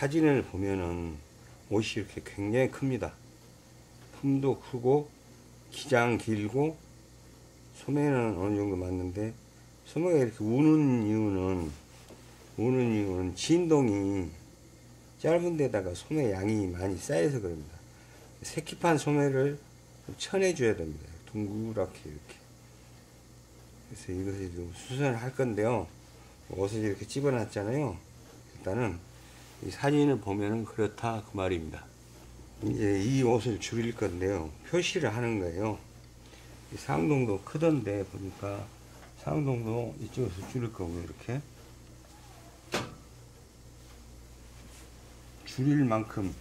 사진을 보면은 옷이 이렇게 굉장히 큽니다. 품도 크고 기장 길고 소매는 어느 정도 맞는데 소매가 이렇게 우는 이유는 우는 이유는 진동이 짧은 데다가 소매 양이 많이 쌓여서 그럽니다. 새끼판 소매를 좀 쳐내줘야 됩니다. 둥그랗게 이렇게. 그래서 이것을 좀 수선을 할 건데요. 옷을 이렇게 집어놨잖아요. 일단은 이 사진을 보면은 그렇다 그 말입니다. 이제 이 옷을 줄일 건데요. 표시를 하는 거예요. 이 상동도 크던데 보니까 상동도 이쪽에서 줄일 거고 이렇게 줄일 만큼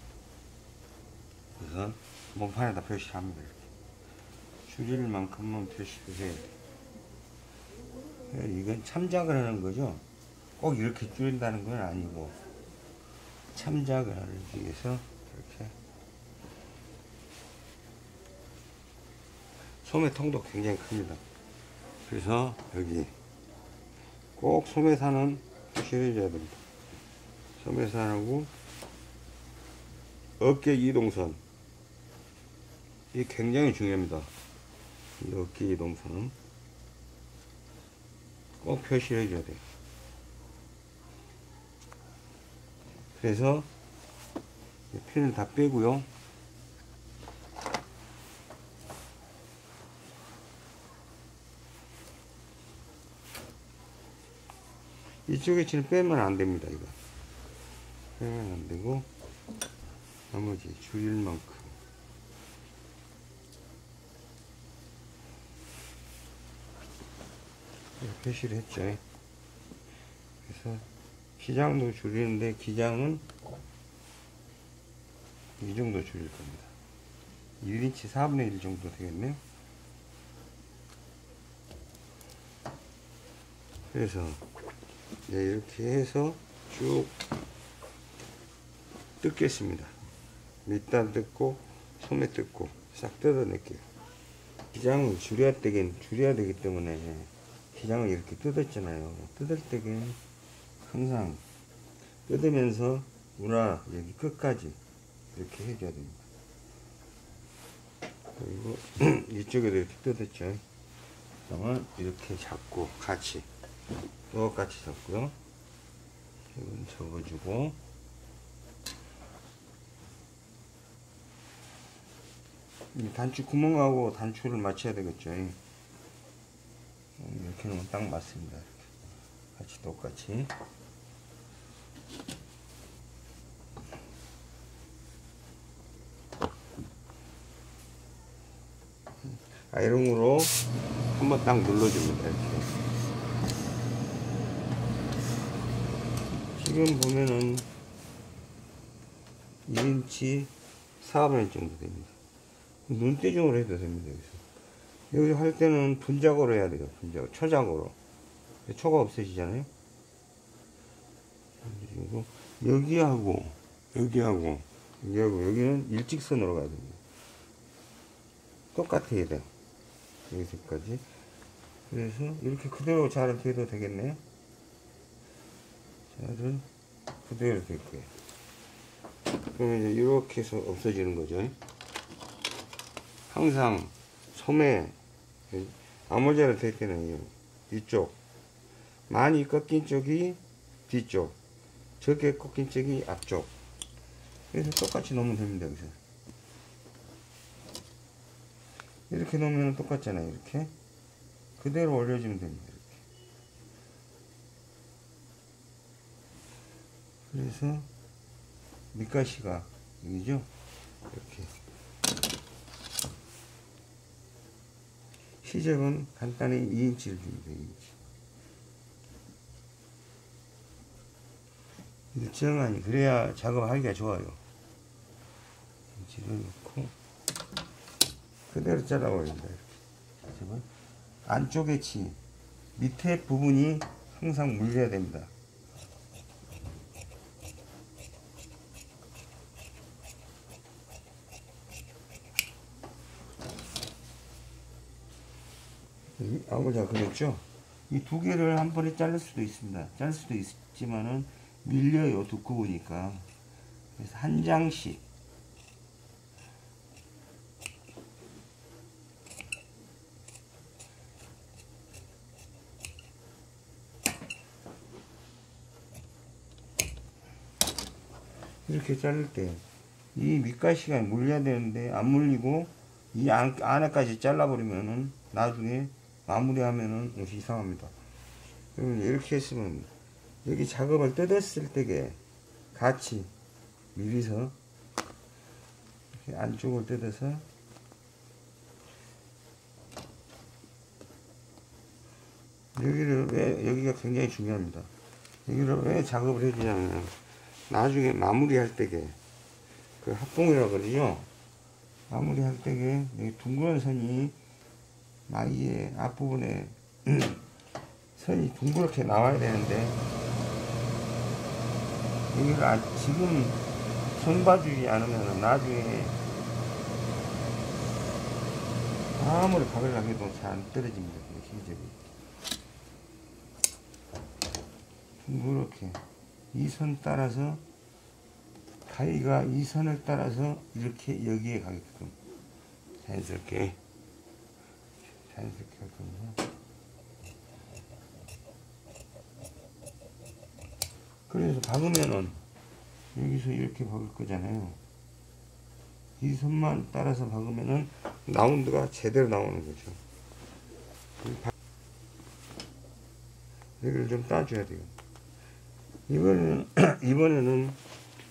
우선 몸판에다 표시를 합니다. 이렇게. 줄일 만큼만 표시를 해야 돼요. 예, 이건 참작을 하는 거죠. 꼭 이렇게 줄인다는 건 아니고 참작을 하기 위해서 이렇게 소매 통도 굉장히 큽니다. 그래서 여기 꼭 소매산은 표시를 해줘야 됩니다. 소매산하고 어깨 이동선 이 굉장히 중요합니다. 이 어깨 이동선은 꼭 표시를 해줘야 돼요. 그래서 핀을 다 빼고요. 이쪽에 지금 빼면 안 됩니다. 이거 빼면 안 되고 나머지 줄일 만큼 이렇게 표시를 했죠. 그래서 기장도 줄이는데 기장은 이 정도 줄일 겁니다. 1인치 4분의 1 정도 되겠네요. 그래서 네, 이렇게 해서 쭉 뜯겠습니다. 밑단 뜯고 소매 뜯고 싹 뜯어낼게요. 기장을 줄여야 되긴 줄여야 되기 때문에 기장을 이렇게 뜯었잖아요. 뜯을 때는 항상 뜯으면서 우라 여기 끝까지 이렇게 해줘야 됩니다. 그리고 이쪽에도 이렇게 뜯었죠. 그러면 이렇게 잡고 같이 똑같이 잡고요. 이건 접어주고 이 단추 구멍하고 단추를 맞춰야 되겠죠. 음, 이렇게 놓으면 딱 맞습니다. 같이 똑같이. 아이롱으로 한번 딱 눌러줍니다. 이렇게. 지금 보면은 2인치 4분의 정도 됩니다. 눈대중으로 해도 됩니다. 여기서. 여기 할 때는 분작으로 해야 돼요. 분작, 초작으로. 초가 없어지잖아요. 여기하고 여기하고 여기하고 여기는 일직선으로 가야 됩니다. 똑같아야 돼요. 여기서까지. 그래서 이렇게 그대로 자를 대도 되겠네요. 자를 그대로 될 거예요. 그러면 이제 이렇게 해서 없어지는 거죠. 항상 소매 암호자를 댈 때는 이쪽 많이 꺾인 쪽이 뒤쪽 적게 꺾인 쪽이 앞쪽. 그래서 똑같이 놓으면 됩니다 여기서. 이렇게 놓으면 똑같잖아요 이렇게. 그대로 올려주면 됩니다 이렇게. 그래서 밑가시가 여기죠? 이렇게. 시접은 간단히 2인치를 줍니다 2인치 일정하니 그래야 작업하기가 좋아요. 인치를 넣고 그대로 잘라버린다. 이렇게. 안쪽에 치 밑에 부분이 항상 물려야 됩니다. 아구자 그랬죠? 이 두 개를 한 번에 자를 수도 있습니다. 자를 수도 있지만은 밀려요 두꺼우니까 그래서 한 장씩 이렇게 자를 때 이 밑가시가 물려야 되는데 안 물리고 이 안, 안에까지 잘라버리면은 나중에 마무리하면은 옷이 이상합니다. 그러면 이렇게 했으면 여기 작업을 뜯었을 때게 같이 미리서 안쪽을 뜯어서 여기를 왜 여기가 굉장히 중요합니다. 여기를 왜 작업을 해주냐면 나중에 마무리할 때게 그 합봉이라고 그러죠. 마무리할 때게 여기 둥그런 선이 마이의 앞부분에 선이 둥그렇게 나와야 되는데 여기를 아, 지금 손 봐주지 않으면 나중에 아무리 박으려고 해도 잘 안 떨어집니다. 그 힘들이. 둥그렇게 이 선 따라서 가위가 이 선을 따라서 이렇게 여기에 가게끔 자연스럽게 자연스럽게 할 겁니다. 그래서 박으면은 여기서 이렇게 박을 거잖아요. 이 선만 따라서 박으면은 라운드가 제대로 나오는 거죠. 여기를 좀 따줘야 돼요. 이번에는, 이번에는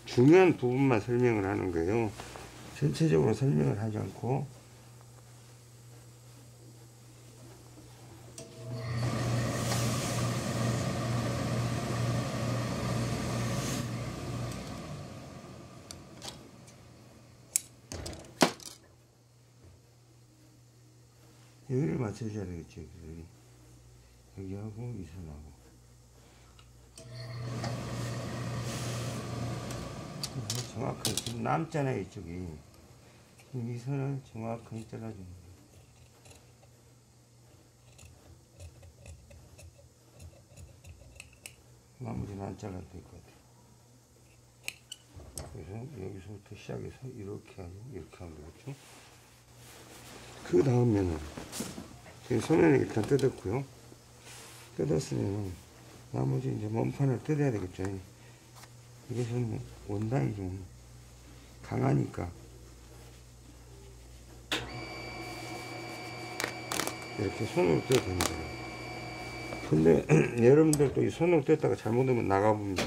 중요한 부분만 설명을 하는 거예요. 전체적으로 설명을 하지 않고 맞춰줘야 되겠죠. 여기. 여기하고 이 선하고. 그래서 정확하게 지금 남잖아요 이쪽이 지금 이 선을 정확하게 잘라주는 거예요 나머지는 안 잘라도 될 것 같아요 그래서 여기서부터 시작해서 이렇게 하고 이렇게 하면 되겠죠 그 다음에는 지금 소면을 일단 뜯었고요 뜯었으면 나머지 이제 몸판을 뜯어야 되겠죠 이것은 원단이 좀 강하니까 이렇게 손으로 떼도 됩니다. 근데 여러분들도 이 손으로 뗐다가 잘못하면 나가봅니다.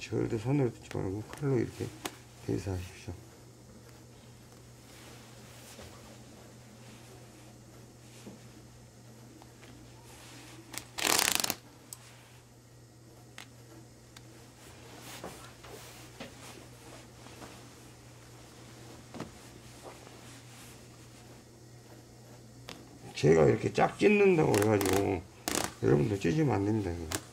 절대 손으로 뜯지 말고 칼로 이렇게 대사하십시오. 제가 이렇게 짝 찢는다고 해가지고 여러분도 찢으면 안 됩니다. 이거.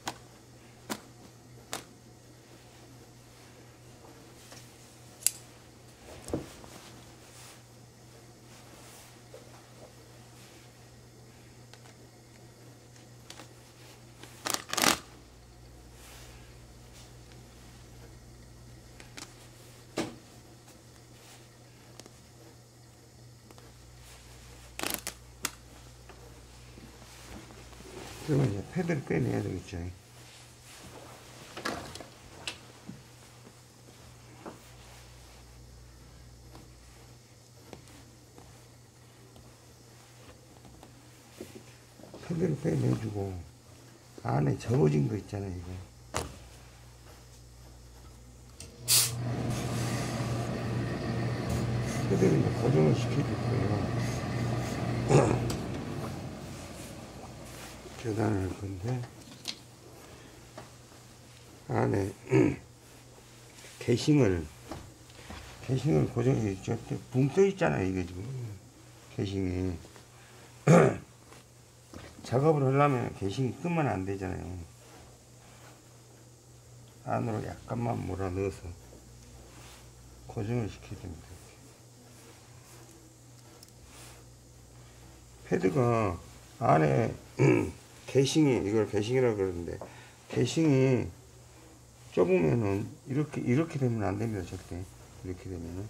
그러면 이제 패드를 빼내야 되겠죠. 패드를 빼내주고 안에 접어진 거 있잖아요. 이거. 패드를 이제 고정을 시켜줄 거예요. 계단을 할 건데 안에 게싱을 게싱을 고정해 있죠. 붕떠 있잖아요. 이게 지금 게싱이 작업을 하려면 게싱이 끄면 안 되잖아요. 안으로 약간만 몰아 넣어서 고정을 시켜야 됩니다. 패드가 안에 게싱이 이걸 게싱이라고 그러는데 게싱이 좁으면은 이렇게 이렇게 되면 안 됩니다 절대. 이렇게 되면은.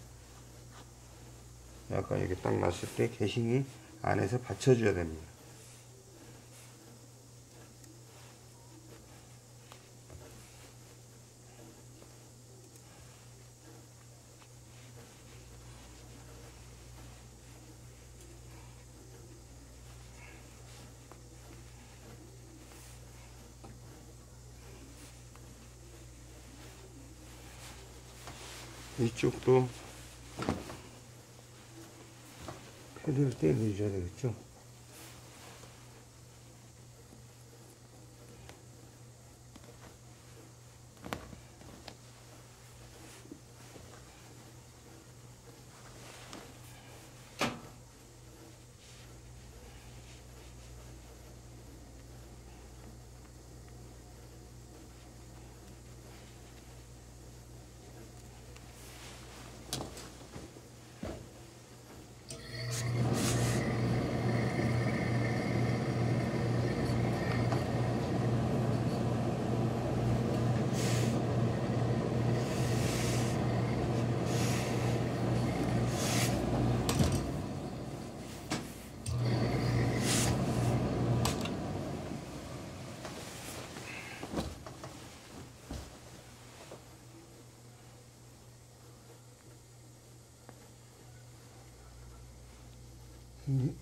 약간 이렇게 딱 놨을 때 개싱이 안에서 받쳐줘야 됩니다 이쪽도 패드를 떼내줘야 되겠죠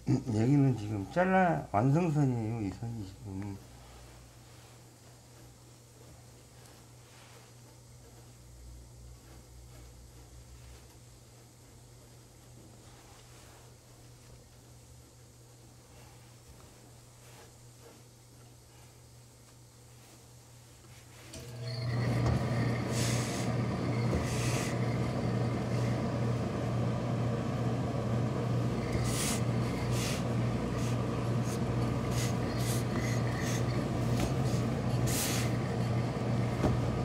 여기는 지금 잘라 완성선이에요 이 선이 지금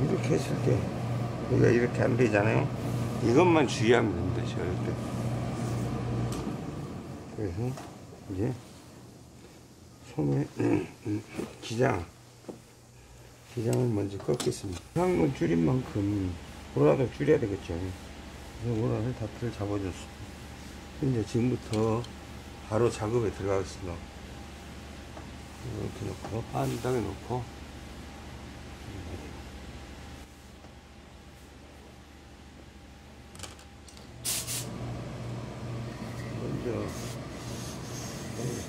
이렇게 했을 때 여기가 이렇게 안 되잖아요? 이것만 주의하면 됩니다 절대. 그래서 이제 소매 기장 기장을 먼저 꺾겠습니다. 상은 줄인 만큼 오라도 줄여야 되겠죠. 그래서 오라를 다트를 잡아줬습니다. 이제 지금부터 바로 작업에 들어가겠습니다. 이렇게 놓고 한 땅에 놓고 먼저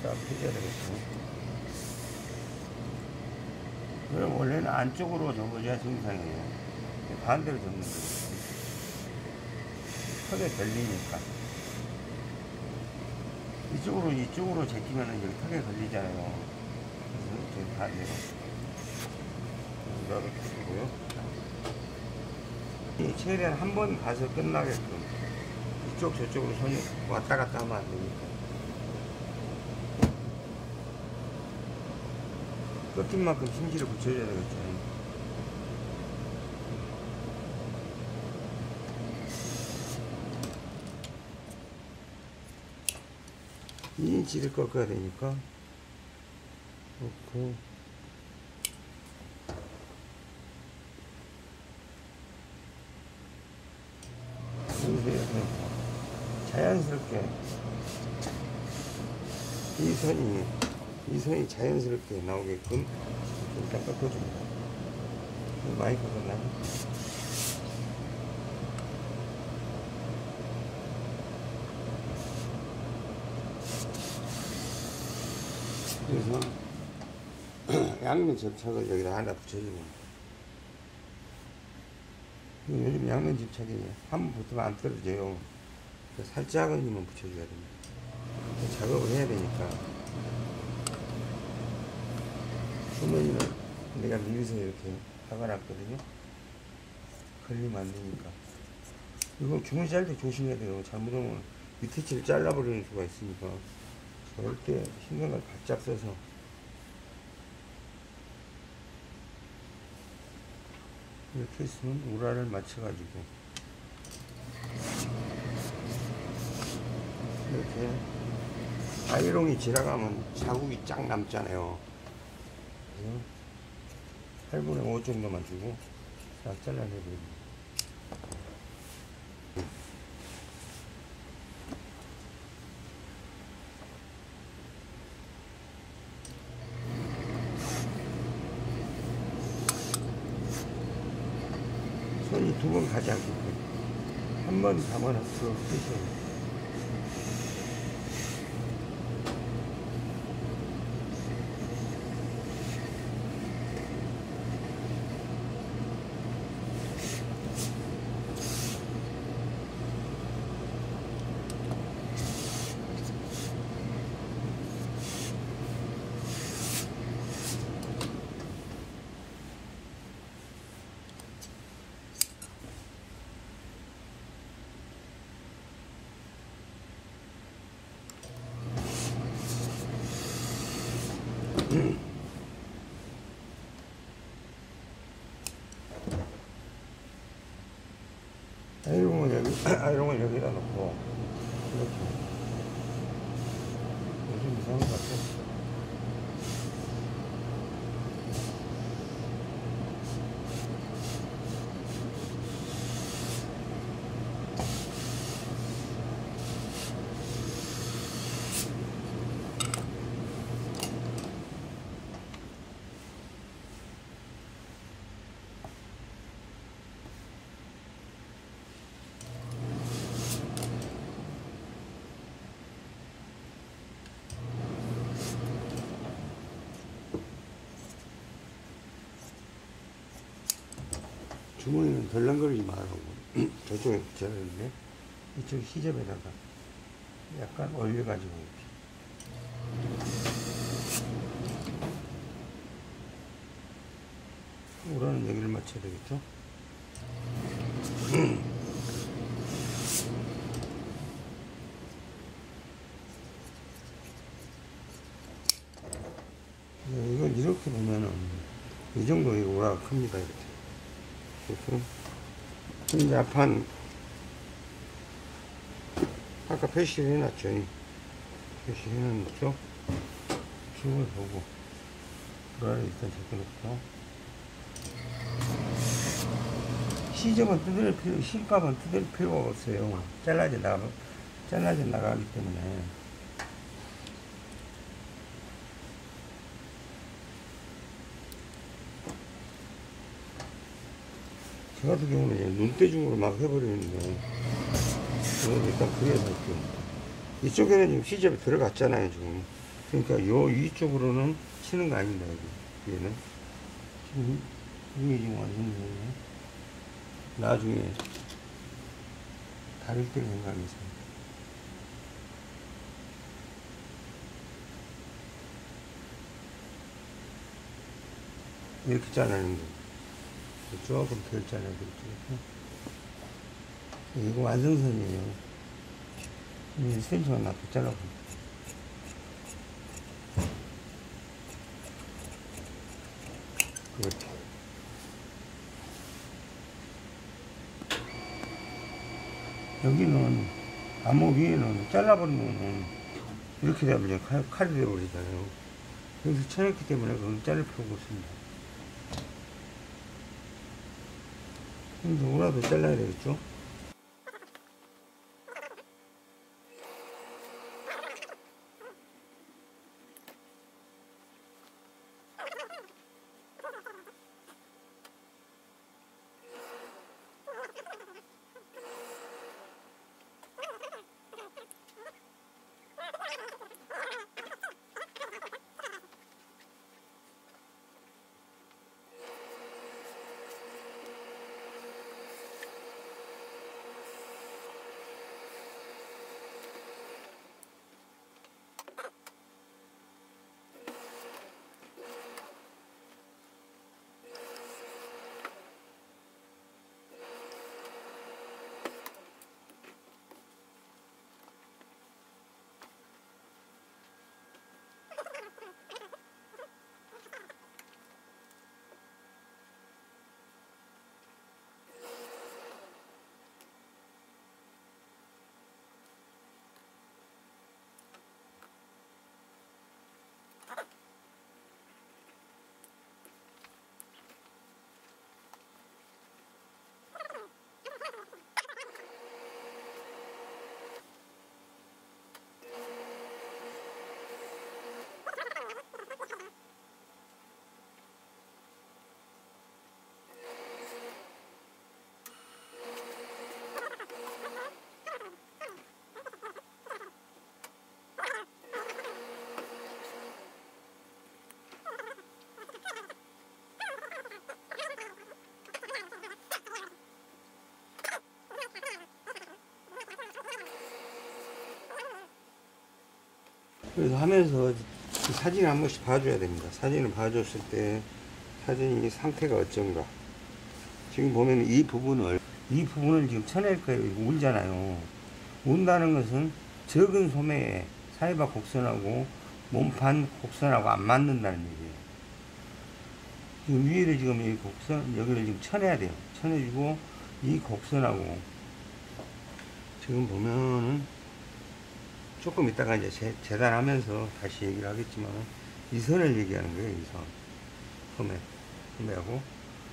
여기 딱 해줘야 되겠죠. 그럼 원래는 안쪽으로 접어줘야 정상이에요. 반대로 접는 거예요. 턱에 걸리니까. 이쪽으로, 이쪽으로 제끼면은 여기 턱에 걸리잖아요. 그래서 이렇게 반대로. 쓰고요. 이 최대한 한 번 가서 끝나게끔. 이쪽 저쪽으로 손이 왔다 갔다 하면 안 되니까 꺾인 만큼 심지를 붙여줘야 되겠죠. 이인치를 꺾어야 되니까. 해서 자연스럽게. 이 선이 이 선이 자연스럽게 나오게끔 일단 꺾어줍니다. 많이 꺾었나요? 그래서 양면 접착을 여기다 하나 붙여주면 요즘 양면 집착이 한 번 붙으면 안 떨어져요. 살짝은만 붙여줘야 됩니다. 작업을 해야 되니까. 소면이는 내가 미리서 이렇게 박아놨거든요. 걸리면 안 되니까. 이거 주문 짤 때 조심해야 돼요. 잘못하면 밑에 칠을 잘라버리는 수가 있으니까. 절대 신경을 바짝 써서. 이렇게 있으면 우라를 맞춰가지고 이렇게 아이롱이 지나가면 자국이 쫙 남잖아요. 그래서 8분의 5 정도만 주고 다 잘라내버리고. 손이 두 번 가지 않겠고 한번 앞으로 끝이에요. 아이롱은 여기, 아이롱은 여기다 놓고, 이렇게. 요즘 이상한 것 같아. 주머니는 덜렁거리지 말라고. 저쪽에 붙여야되는데 이쪽 시접에다가 약간 올려가지고 이렇게. 우라는 여기를 맞춰야 되겠죠? 네, 이걸 이렇게 보면은 이 정도 이거 우라가 큽니다 이렇게. 그래서 앞판 아까 표시를 해놨죠. 표시를 해놨죠. 기을 보고 우라를 일단 적어놓고 시접은 뜯을 필요, 실값은 뜯을 필요가 없어요. 잘라져 나가, 잘라져 나가기 때문에. 저 같은 경우는 이제 눈대중으로 막 해버리는데, 저는 일단 그래서 할게요. 이쪽에는 지금 시접이 들어갔잖아요, 지금. 그러니까 요 위쪽으로는 치는 거 아닙니다, 여기. 얘는. 지금, 이게 지금 완성이에요. 나중에 다를 때 있어요. 이렇게 잘라는 거. 조금 덜 잘라드릴게요. 이거 완성선이에요. 이 센터만 놔둬 잘라보 그렇죠. 여기는 암호 위에는 잘라버리면 이렇게 칼, 칼이 되어버리잖아요. 여기서 쳐냈기 때문에 그건 자를 필요가 없습니다. 오라도 잘라야 되겠죠? 그래서 하면서 이 사진을 한 번씩 봐줘야 됩니다. 사진을 봐줬을 때 사진이 상태가 어쩐가. 지금 보면 이 부분을 이 부분을 지금 쳐낼 거예요. 울잖아요. 운다는 것은 적은 소매에 사이바 곡선하고 몸판 곡선하고 안 맞는다는 얘기예요. 지금 위에를 지금 이 곡선 여기를 지금 쳐내야 돼요. 쳐내주고 이 곡선하고 지금 보면은 조금 이따가 이제 재, 재단하면서 다시 얘기를 하겠지만 이 선을 얘기하는 거예요. 이 선. 소매. 소매하고.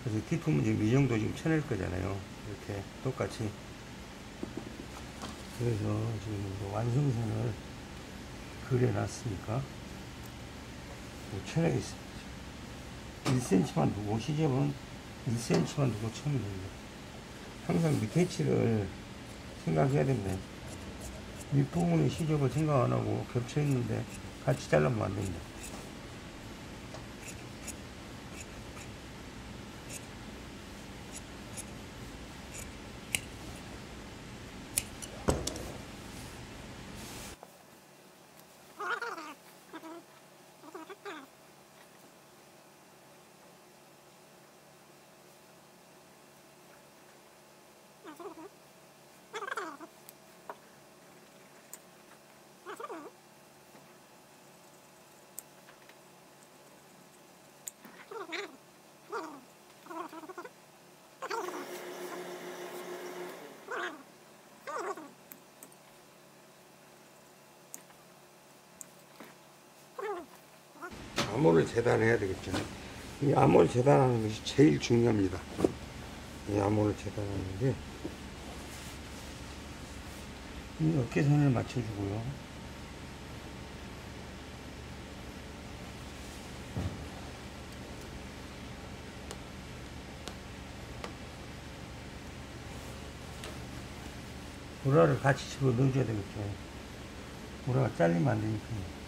그래서 뒷품은 지금 이 정도 지금 쳐낼 거잖아요. 이렇게 똑같이. 그래서 지금 완성선을 그려놨으니까 쳐내겠습니다. 1cm만 두고 시접은 1cm만 두고 쳐면 됩니다. 항상 밑에 치를 생각해야 됩니다. 윗부분의 시접을 생각 안 하고 겹쳐 있는데 같이 잘라면 안 됩니다. 암호를 재단해야 되겠죠. 이 암호를 재단하는 것이 제일 중요합니다. 이 암호를 재단하는 게, 이 어깨선을 맞춰주고요. 보라를 같이 집어 넣어줘야 되겠죠. 보라가 잘리면 안 되니까.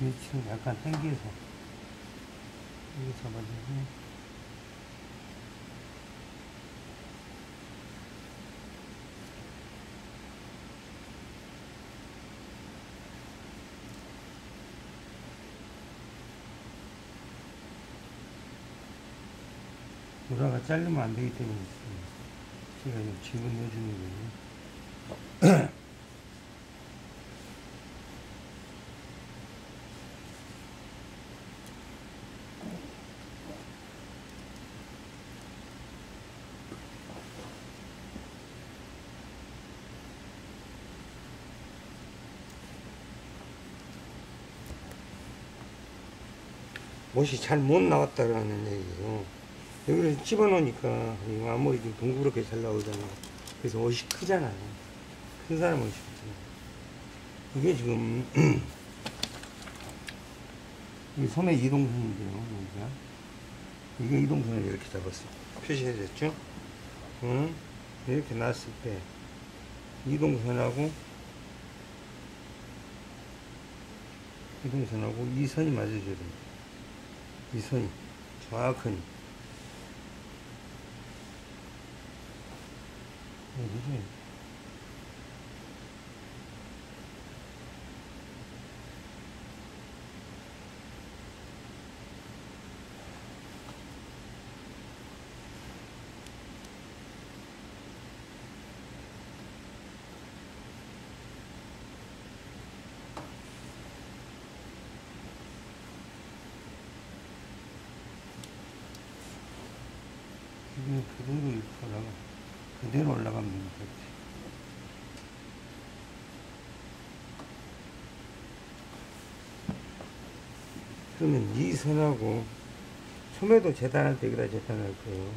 위치를 약간 당겨서 여기 잡아주고 보라가 잘리면 안 되기 때문에 제가 지금 집어넣어주는 거예요. 못이 잘 못 나왔다라는 얘기예요. 여기를 집어넣으니까 이 앞머리 좀 둥그렇게 잘 나오잖아요. 그래서 옷이 크잖아요. 큰 사람 옷이 크잖아요. 이게 지금 이 소매 이동선인데요. 여기가 이게 이동선을 이렇게 잡았어요. 표시해졌죠? 응? 이렇게 놨을 때 이동선하고 이동선하고 이 선이 맞아줘야 됩니다. 이 선이 정확하니 그지? 그대로 이렇게 올라가 그대로 올라가면 됩니다. 그러면 이 선하고 소매도 재단할 때 여기다 재단할 거예요.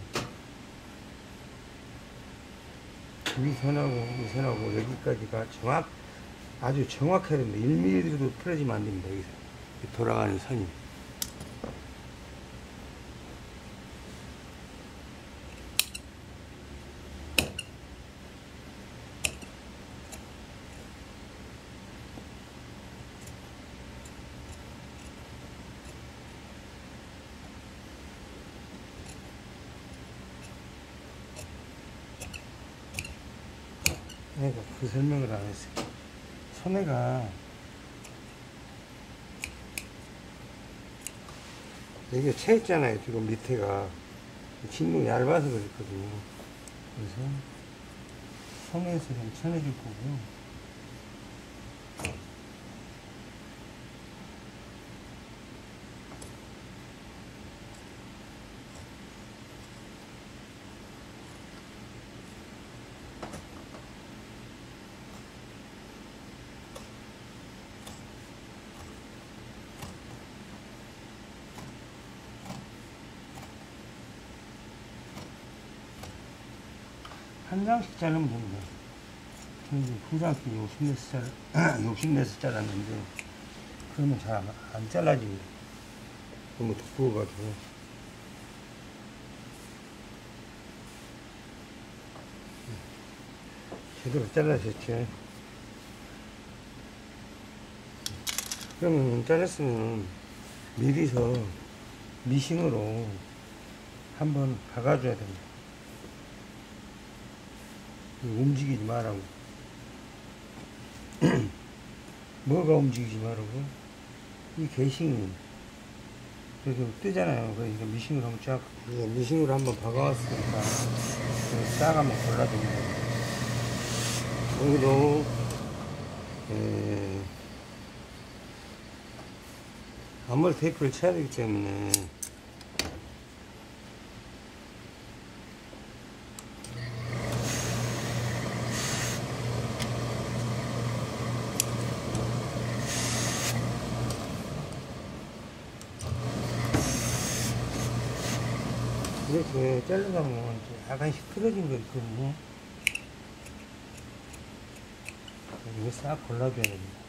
이 선하고 이 선하고 여기까지가 정확 아주 정확해야 됩니다. 1mm도 틀어지면 안 됩니다. 여기서 이 돌아가는 선이. 내가 그 설명을 안 했어요. 소매가 이게 채 있잖아요. 지금 밑에가 진동 얇아서 그랬거든요. 그래서 소매에서 좀 쳐내줄 거고요. 한 장씩 자르면 됩니다. 저는 장씩 욕심내서 잘, 욕심내서 잘랐는데, 그러면 잘 안 잘라집니다. 너무 두꺼워가지고. 제대로 잘라졌죠. 그러면 잘랐으면 미리서 미싱으로 한번 박아줘야 됩니다. 움직이지 말라고. 뭐가 움직이지 말라고? 이 게싱이. 그래서 뜨잖아요. 그러니까 미싱으로 한번 쫙, 미싱으로 한번 박아왔으니까, 싹 한번 골라줍니다. 여기도, 에, 앞머리 테이프를 쳐야 되기 때문에, 이렇게 이제 약간씩 틀어진 거 있거든요. 이거 싹 골라줘야 됩니다.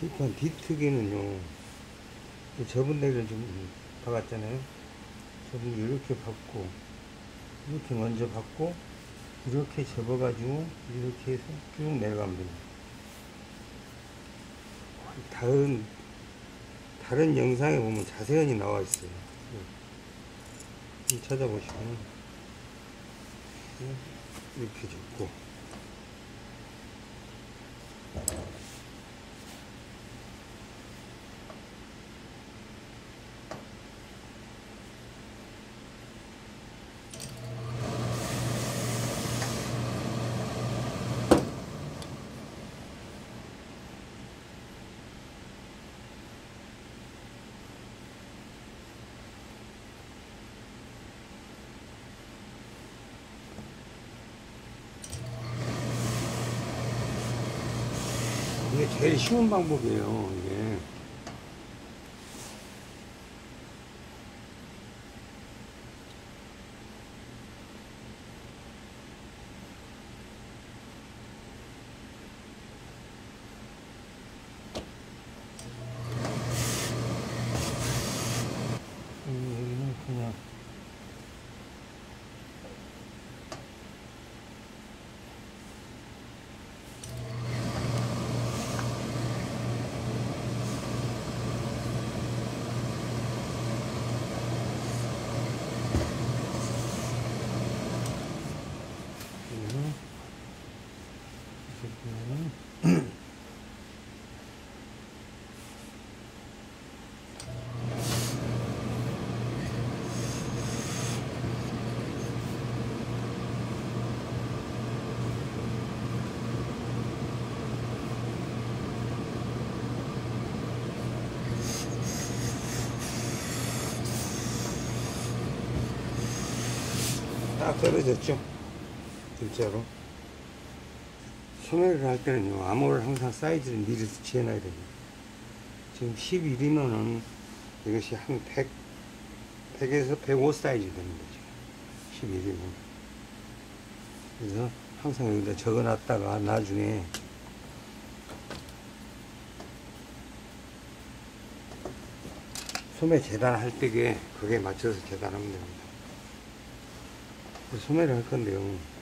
뒷판 뒤트기는요 저번 대를 좀 박았잖아요. 저번 이렇게 박고 이렇게 먼저 박고 이렇게 접어 가지고 이렇게 해서 쭉 내려가면 됩니다. 다른 다른 영상에 보면 자세히 나와 있어요. 좀 찾아보시면 이렇게 접고 이게 제일 쉬운 방법이에요, 이게. 음, 여기는 그냥 딱 떨어졌죠. 진짜로. 소매를 할 때는요, 암호를 항상 사이즈를 미리 지어놔야 됩니다. 지금 11이면은 이것이 한 100, 100에서 105 사이즈 됩니다. 지금 11이면. 그래서 항상 여기다 적어 놨다가 나중에 소매 재단할 때에 그게 맞춰서 재단하면 됩니다. 소매를 할 건데요.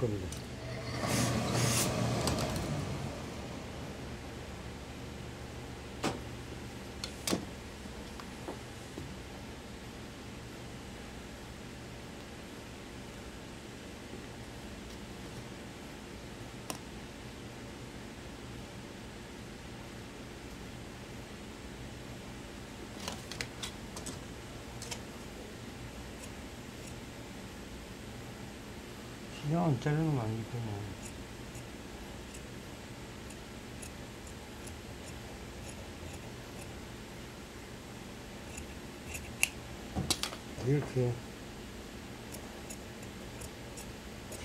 겁 그냥 안 자르는 거 아니고. 이렇게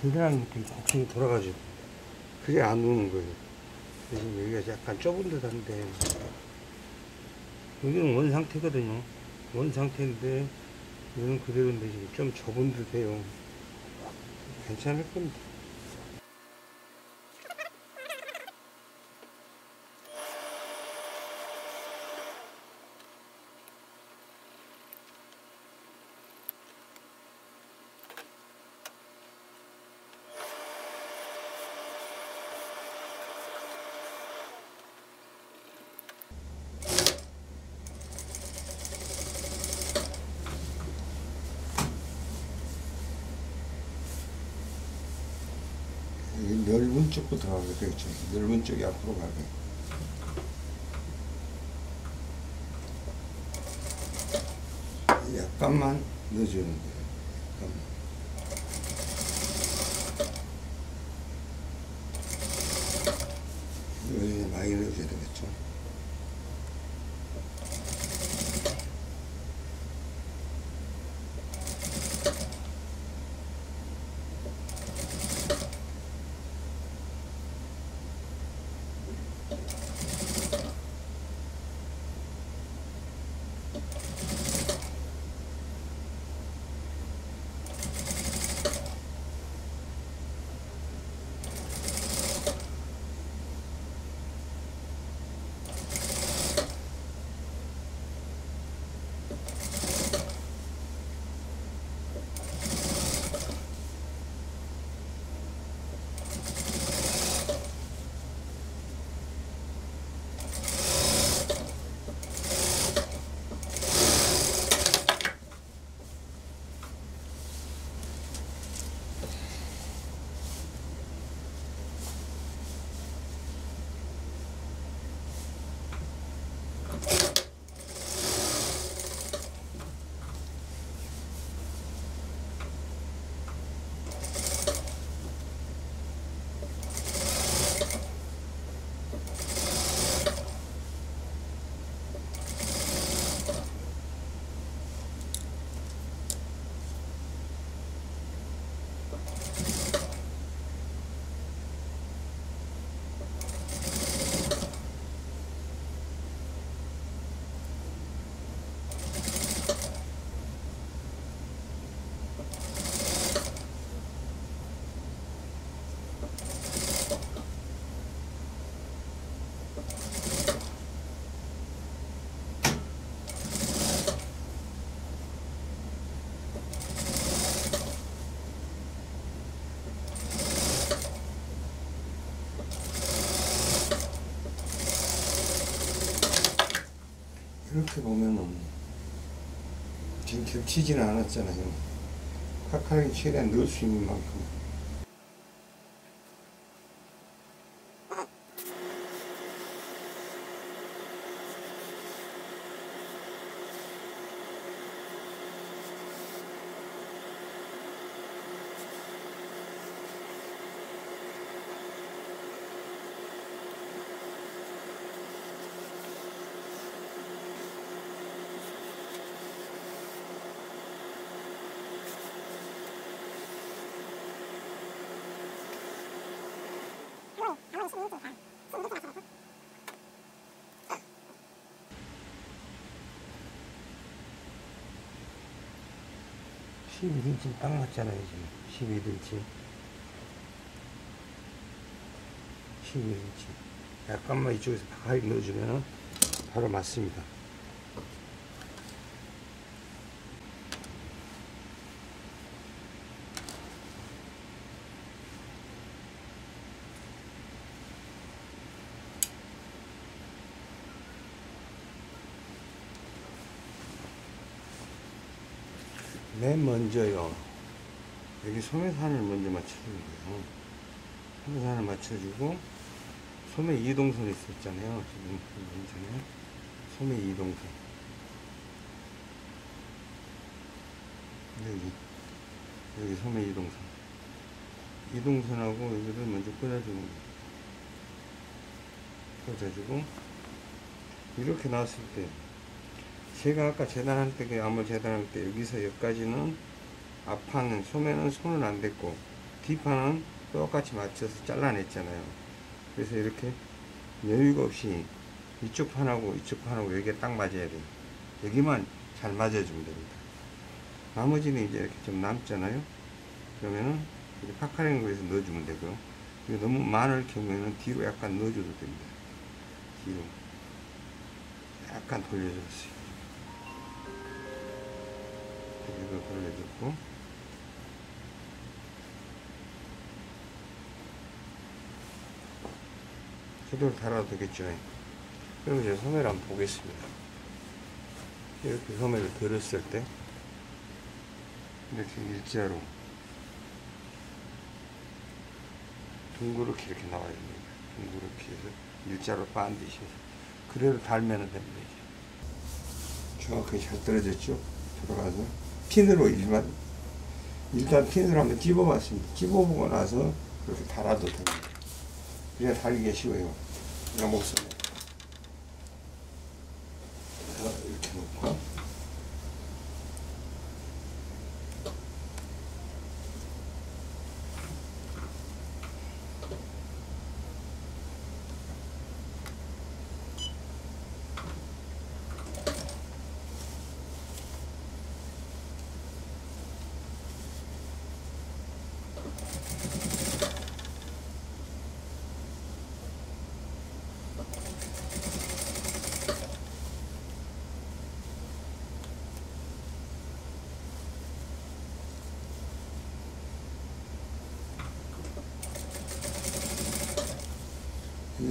계단한 느낌 곡선이 돌아가지고 그게 안 오는 거예요. 그래서 여기가 약간 좁은 듯 한데 여기는 원 상태거든요. 원 상태인데 여기는 그대로인데 좀 좁은 듯 해요. 괜찮을 겁니다. 여기 넓은 되겠죠. 넓은 쪽이 앞으로 가게. 약간만 넣어주는 거 이렇게 보면은 지금 겹치지는 않았잖아요. 카카오에 최대한 넣을 수 있는 만큼. 십이 인치 딱 맞잖아요, 지금. 12인치. 12인치. 약간만 이쪽에서 가까이 넣어주면 바로 맞습니다. 먼저요. 여기 소매산을 먼저 맞춰주는 거예요. 소매산을 맞춰주고, 소매 이동선 있었잖아요. 지금 보이잖아요. 소매 이동선. 여기, 여기 소매 이동선. 이동선하고 여기를 먼저 꽂아주는 거예요. 꽂아주고, 이렇게 나왔을 때, 제가 아까 재단할 때, 그 암호 재단할 때 여기서 여기까지는 앞판은 소매는 손은 안 댔고 뒷판은 똑같이 맞춰서 잘라냈잖아요. 그래서 이렇게 여유가 없이 이쪽 판하고 이쪽 판하고 여기에 딱 맞아야 돼요. 여기만 잘 맞아주면 됩니다. 나머지는 이제 이렇게 좀 남잖아요. 그러면은 이제 파카링으로해서 넣어주면 되고요. 너무 많을 경우에는 뒤로 약간 넣어줘도 됩니다. 뒤로 약간 돌려줬어요. 여기도 돌려줬고. 제대로 달아도 되겠죠. 그럼 이제 소매를 한번 보겠습니다. 이렇게 소매를 들었을 때. 이렇게 일자로. 둥그렇게 이렇게 나와야 됩니다. 둥그렇게 해서 일자로 반드시 해서. 그대로 달면 됩니다. 정확하게 잘 떨어졌죠? 들어가서 핀으로 일반 일단 핀으로 한번 찝어봤습니다. 찝어보고 나서 그렇게 달아도 됩니다. 그래야 달기가 쉬워요. 먹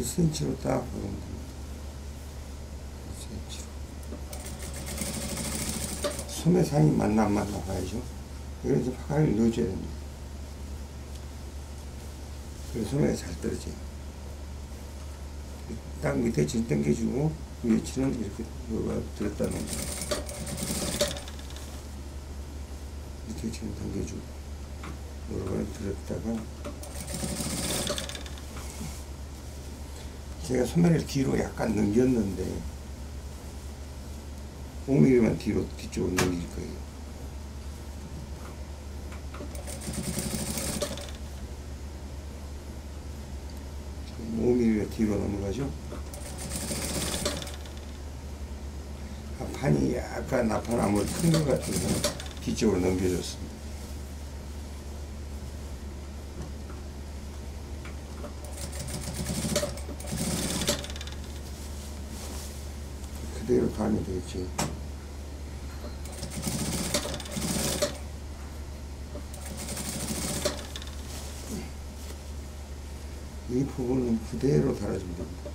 1cm로 딱 보는 겁니다. 1cm로. 소매 상이 만나 안 만나 봐야죠. 그래서 파카를 넣어줘야 됩니다. 그래서 소매가 잘 떨어져요. 딱 밑에 진 당겨주고 위에 치는 이렇게 요가 들었다 놓은 거. 밑에 진 당겨주고 요가 들었다가 제가 소매를 뒤로 약간 넘겼는데 5mm만 뒤로 뒤쪽으로 넘길 거예요. 지금 5mm가 뒤로 넘어가죠. 판이 약간 아무리 큰것 같아서 뒤쪽으로 넘겨줬습니다. 그대로 가면 되겠지. 이 부분은 그대로 달아주면 됩니다.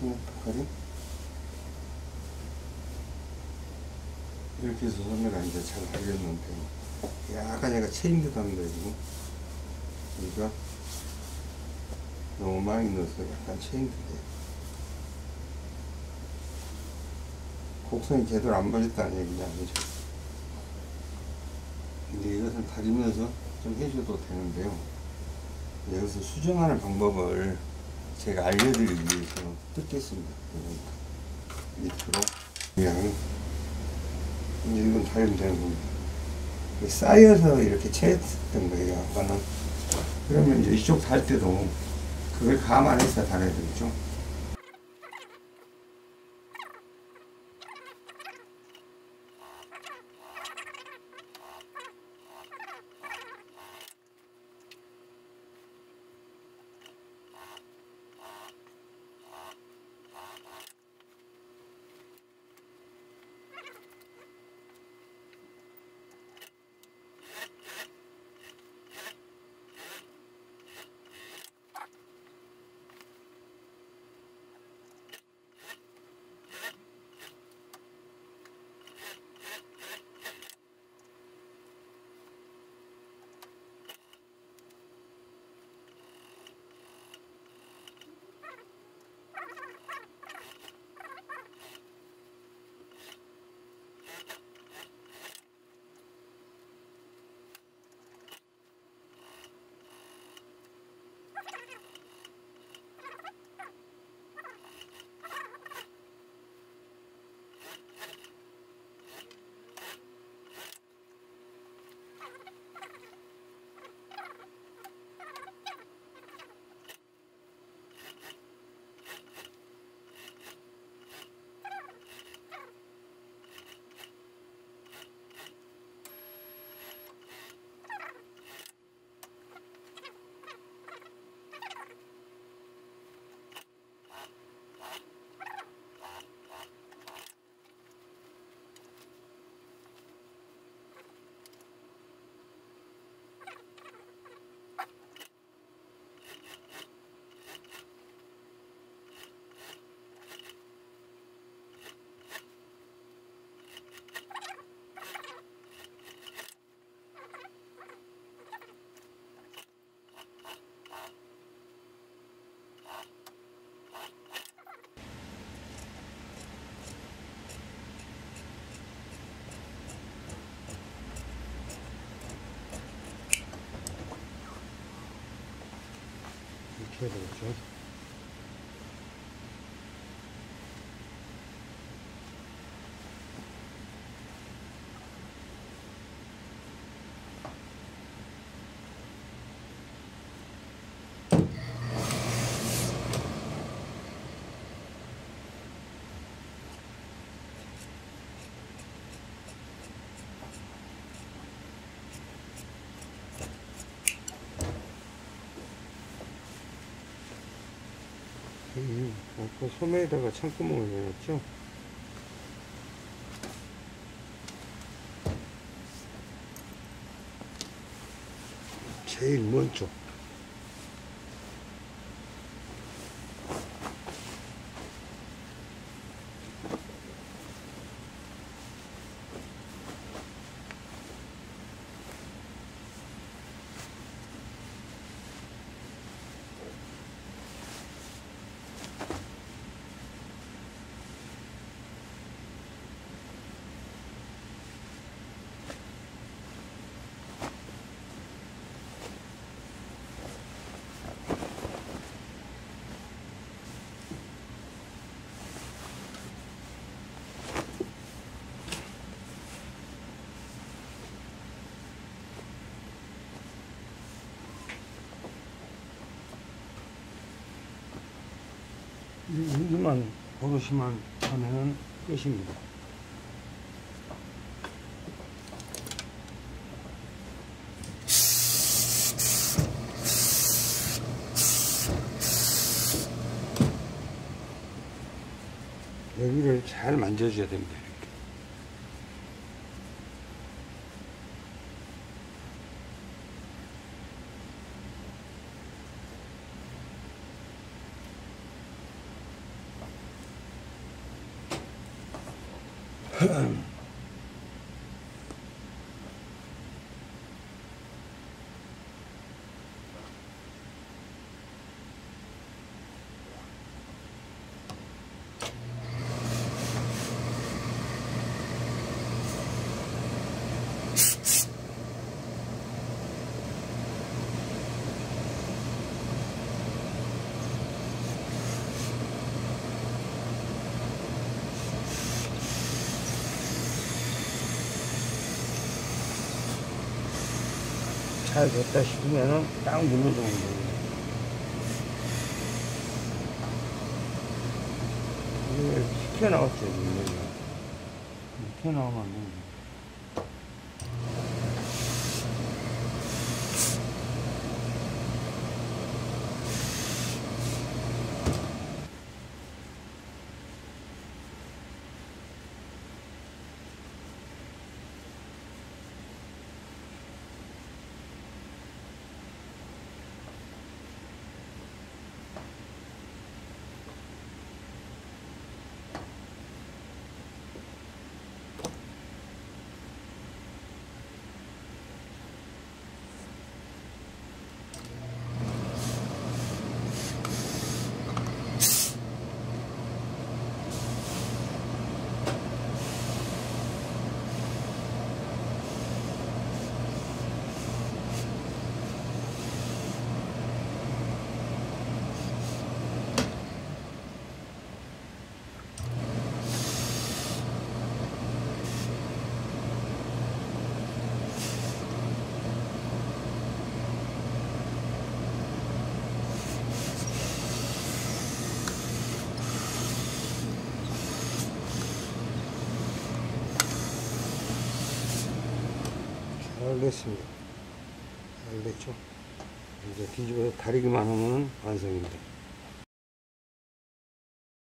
소매 박칼이 이렇게 해서 소매가 이제 잘 달렸는데 약간 얘가 체인 듯합니다 지금 그러니까 너무 많이 넣어서 약간 체인 듯해요 곡선이 제대로 안 맞았다는 얘기냐 아니죠. 근데 이것을 다리면서 좀 해줘도 되는데요. 여기서 수정하는 방법을 제가 알려드리기 위해서 뜯겠습니다. 밑으로. 그냥 이제 이건 달면 되는 겁니다. 쌓여서 이렇게 채했던 거예요 아까는. 그러면 이제 이쪽 달 때도 그걸 감안해서 달아야 되겠죠 이렇게 해 음, 아까 소매에다가 창구멍을 내놨죠? 제일 먼저 이- 이만 고르시면 하면은 끝입니다. 여기를 잘 만져줘야 됩니다. 잘 됐다 싶으면은 딱 눌러주면 돼요. 이게 튀어나왔죠, 지금. 튀어나오면 안 됩니다. 잘 됐습니다. 잘 됐죠? 이제 뒤집어서 다리기만 하면 완성입니다.